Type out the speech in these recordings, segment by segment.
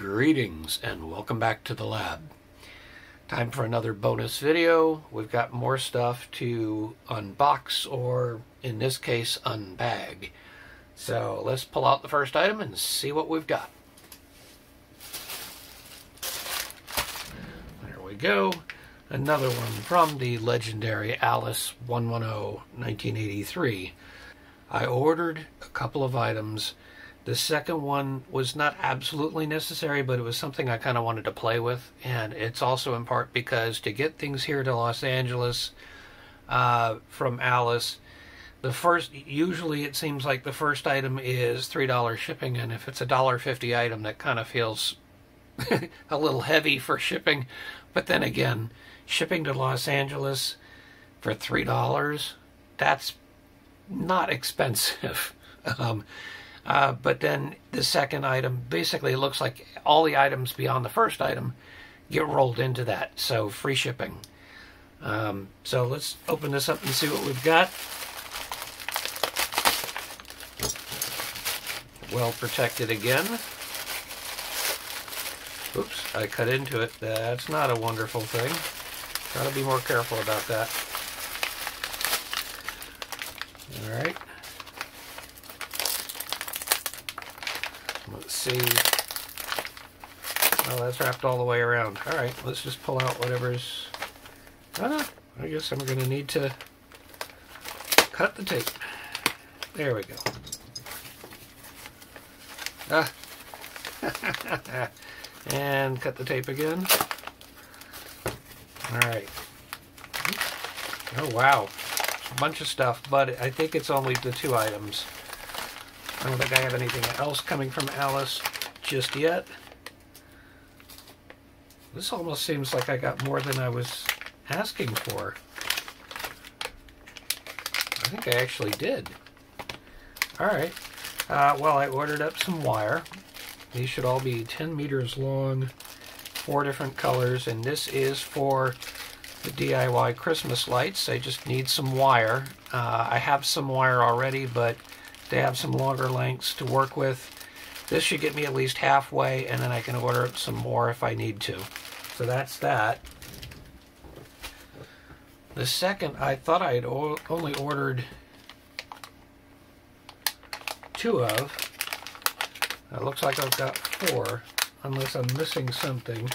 Greetings and welcome back to the lab. Time for another bonus video. We've got more stuff to unbox or in this case unbag. So let's pull out the first item and see what we've got. There we go. Another one from the legendary Alice 110 1983. I ordered a couple of items the second one was not absolutely necessary, but it was something I kind of wanted to play with. And it's also in part because to get things here to Los Angeles uh, from Alice, the first, usually it seems like the first item is $3 shipping. And if it's a $1.50 item, that kind of feels a little heavy for shipping. But then again, shipping to Los Angeles for $3, that's not expensive. um, uh, but then the second item basically looks like all the items beyond the first item get rolled into that. So free shipping. Um, so let's open this up and see what we've got. Well protected again. Oops, I cut into it. That's not a wonderful thing. Gotta be more careful about that. Alright. Let's see. Oh, that's wrapped all the way around. Alright, let's just pull out whatever's... Ah, I guess I'm going to need to cut the tape. There we go. Ah. and cut the tape again. Alright. Oh, wow. A bunch of stuff, but I think it's only the two items. I don't think I have anything else coming from Alice just yet. This almost seems like I got more than I was asking for. I think I actually did. Alright. Uh, well, I ordered up some wire. These should all be 10 meters long, four different colors, and this is for the DIY Christmas lights. I just need some wire. Uh, I have some wire already, but they have some longer lengths to work with. This should get me at least halfway, and then I can order some more if I need to. So that's that. The second, I thought I had only ordered two of. It looks like I've got four, unless I'm missing something.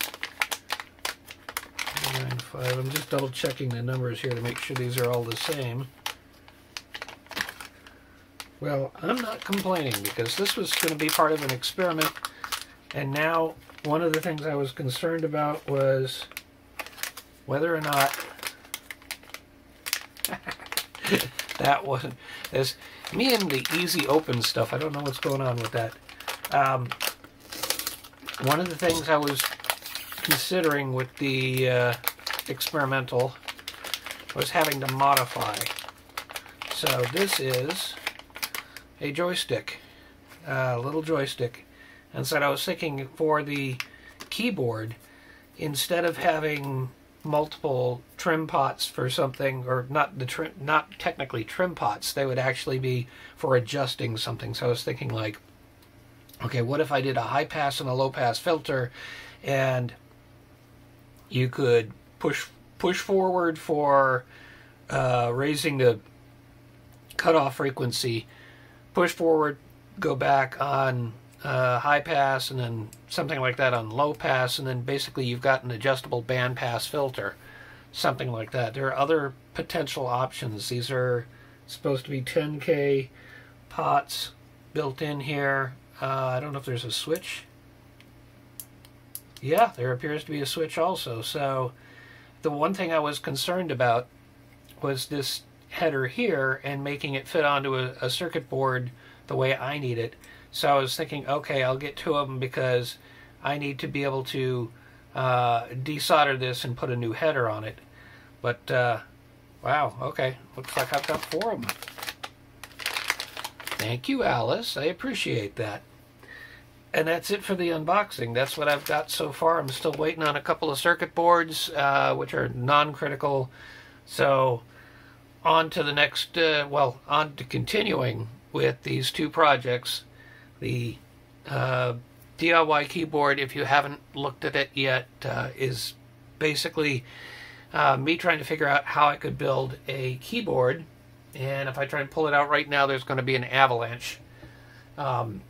Nine, five. I'm just double checking the numbers here to make sure these are all the same. Well, I'm not complaining because this was going to be part of an experiment. And now, one of the things I was concerned about was whether or not that wasn't as me and the easy open stuff. I don't know what's going on with that. Um, one of the things I was considering with the uh, experimental was having to modify. So this is a joystick, a little joystick. And so I was thinking for the keyboard, instead of having multiple trim pots for something, or not the trim, not technically trim pots, they would actually be for adjusting something. So I was thinking like, okay, what if I did a high pass and a low pass filter, and you could push push forward for uh, raising the cutoff frequency push forward, go back on uh, high pass, and then something like that on low pass, and then basically you've got an adjustable band pass filter, something like that. There are other potential options. These are supposed to be 10K pots built in here. Uh, I don't know if there's a switch. Yeah, there appears to be a switch also. So the one thing I was concerned about was this header here and making it fit onto a, a circuit board the way I need it. So I was thinking, okay, I'll get two of them because I need to be able to uh, desolder this and put a new header on it. But, uh, wow, okay, looks like I've got four of them. Thank you, Alice. I appreciate that. And that's it for the unboxing. That's what I've got so far. I'm still waiting on a couple of circuit boards, uh, which are non-critical. So on to the next, uh, well, on to continuing with these two projects. The uh, DIY keyboard, if you haven't looked at it yet, uh, is basically uh, me trying to figure out how I could build a keyboard. And if I try and pull it out right now, there's going to be an avalanche. Um,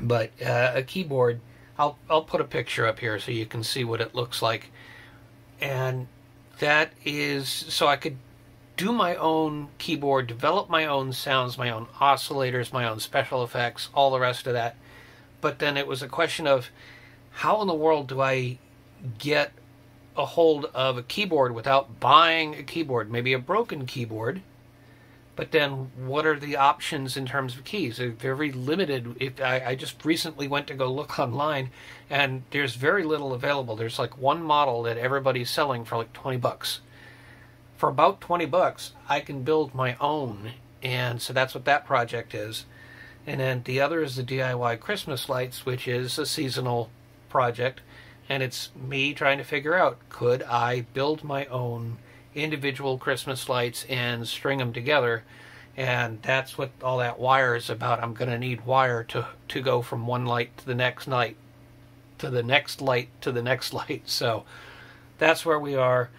but uh, a keyboard, I'll I'll put a picture up here so you can see what it looks like. And that is so I could do my own keyboard, develop my own sounds, my own oscillators, my own special effects, all the rest of that. But then it was a question of how in the world do I get a hold of a keyboard without buying a keyboard, maybe a broken keyboard. But then, what are the options in terms of keys? They're very limited. If I, I just recently went to go look online, and there's very little available. There's like one model that everybody's selling for like 20 bucks. For about 20 bucks, I can build my own, and so that's what that project is. And then the other is the DIY Christmas lights, which is a seasonal project and it's me trying to figure out could I build my own individual Christmas lights and string them together. And that's what all that wire is about. I'm going to need wire to, to go from one light to the next light, to the next light, to the next light. So that's where we are.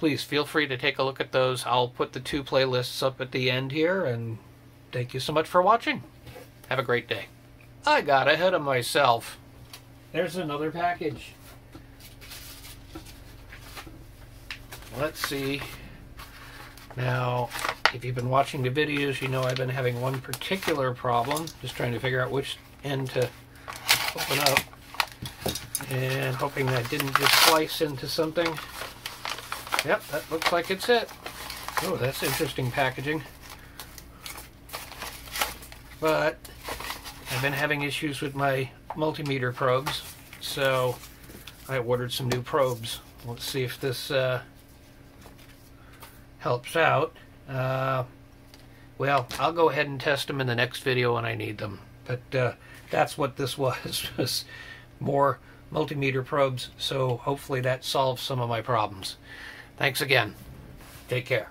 Please feel free to take a look at those. I'll put the two playlists up at the end here. And thank you so much for watching. Have a great day. I got ahead of myself. There's another package. let's see. Now, if you've been watching the videos, you know I've been having one particular problem, just trying to figure out which end to open up, and hoping that didn't just slice into something. Yep, that looks like it's it. Oh, that's interesting packaging. But I've been having issues with my multimeter probes, so I ordered some new probes. Let's see if this uh, helps out. Uh, well, I'll go ahead and test them in the next video when I need them. But uh, that's what this was, was more multimeter probes. So hopefully that solves some of my problems. Thanks again. Take care.